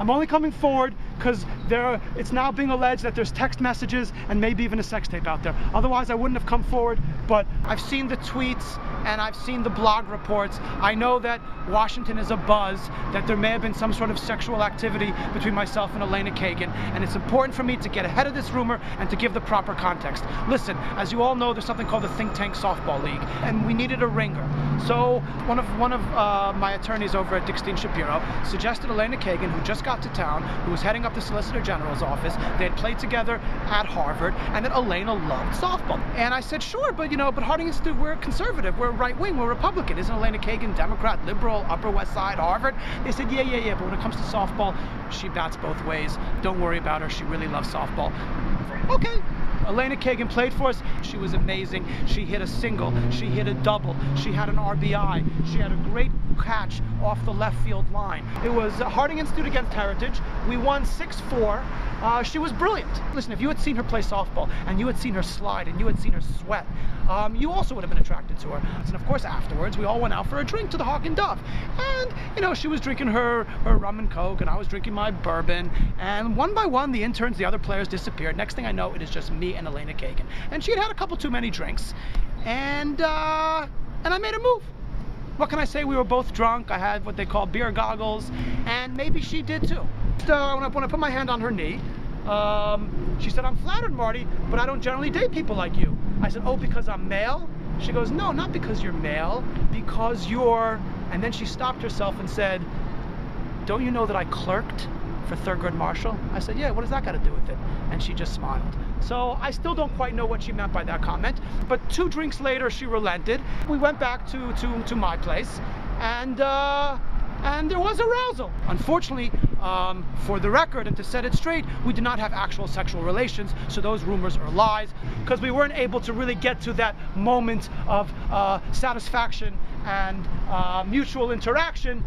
I'm only coming forward because there it's now being alleged that there's text messages and maybe even a sex tape out there. Otherwise, I wouldn't have come forward. But I've seen the tweets and I've seen the blog reports. I know that Washington is a buzz, that there may have been some sort of sexual activity between myself and Elena Kagan, and it's important for me to get ahead of this rumor and to give the proper context. Listen, as you all know, there's something called the Think Tank Softball League, and we needed a ringer. So one of one of uh, my attorneys over at Dickstein Shapiro suggested Elena Kagan, who just got to town, who was heading up the Solicitor General's office. They had played together at Harvard, and that Elena loved softball. And I said, sure, but you know, but Harding Institute, we're conservative, we're right wing, we're Republican. Isn't Elena Kagan Democrat, liberal, Upper West Side, Harvard? They said, yeah, yeah, yeah, but when it comes to softball, she bats both ways. Don't worry about her. She really loves softball. Okay, Elena Kagan played for us. She was amazing. She hit a single. She hit a double. She had an RBI. She had a great catch off the left field line. It was Harding Institute against Heritage. We won 6-4. Uh, she was brilliant. Listen, if you had seen her play softball and you had seen her slide and you had seen her sweat, um, you also would have been attracted to her. And of course, afterwards, we all went out for a drink to the Hawk and Dove. And, you know, she was drinking her, her rum and coke and I was drinking my bourbon. And one by one, the interns, the other players disappeared. Next thing I know, it is just me and Elena Kagan. And she had had a couple too many drinks. And, uh, and I made a move what can I say? We were both drunk. I had what they call beer goggles, and maybe she did too. So when I, when I put my hand on her knee, um, she said, I'm flattered, Marty, but I don't generally date people like you. I said, oh, because I'm male? She goes, no, not because you're male, because you're... And then she stopped herself and said, don't you know that I clerked for Thurgood Marshall? I said, yeah, what does that got to do with it? And she just smiled. So I still don't quite know what she meant by that comment, but two drinks later, she relented. We went back to, to, to my place, and, uh, and there was arousal. Unfortunately, um, for the record and to set it straight, we did not have actual sexual relations, so those rumors are lies, because we weren't able to really get to that moment of uh, satisfaction and uh, mutual interaction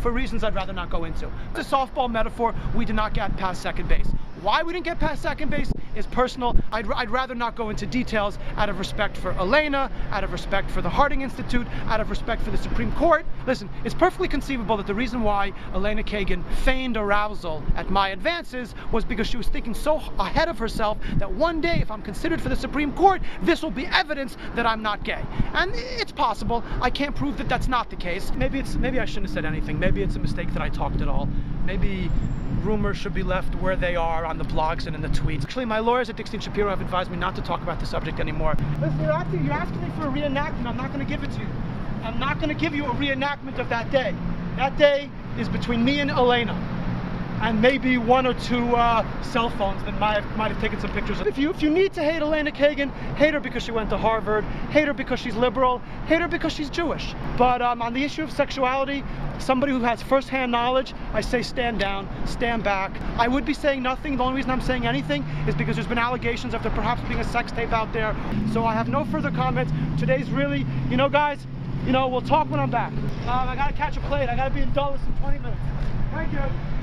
for reasons I'd rather not go into. It's a softball metaphor, we did not get past second base. Why we didn't get past second base is personal. I'd, I'd, rather not go into details out of respect for Elena, out of respect for the Harding Institute, out of respect for the Supreme Court. Listen, it's perfectly conceivable that the reason why Elena Kagan feigned arousal at my advances was because she was thinking so ahead of herself that one day, if I'm considered for the Supreme Court, this will be evidence that I'm not gay. And it's possible. I can't prove that that's not the case. Maybe it's maybe I shouldn't have said anything. Maybe it's a mistake that I talked at all. Maybe rumors should be left where they are on the blogs and in the tweets. Actually, my lawyers at Dickstein Shapiro have advised me not to talk about the subject anymore. Listen, you're asking, you're asking me for a reenactment. I'm not going to give it to you. I'm not going to give you a reenactment of that day. That day is between me and Elena and maybe one or two uh, cell phones that might have, might have taken some pictures. If you, if you need to hate Elena Kagan, hate her because she went to Harvard, hate her because she's liberal, hate her because she's Jewish. But um, on the issue of sexuality, somebody who has firsthand knowledge, I say stand down, stand back. I would be saying nothing. The only reason I'm saying anything is because there's been allegations of there perhaps being a sex tape out there. So I have no further comments. Today's really, you know, guys, you know, we'll talk when I'm back. Um, I gotta catch a plane. I gotta be in Dulles in 20 minutes. Thank you.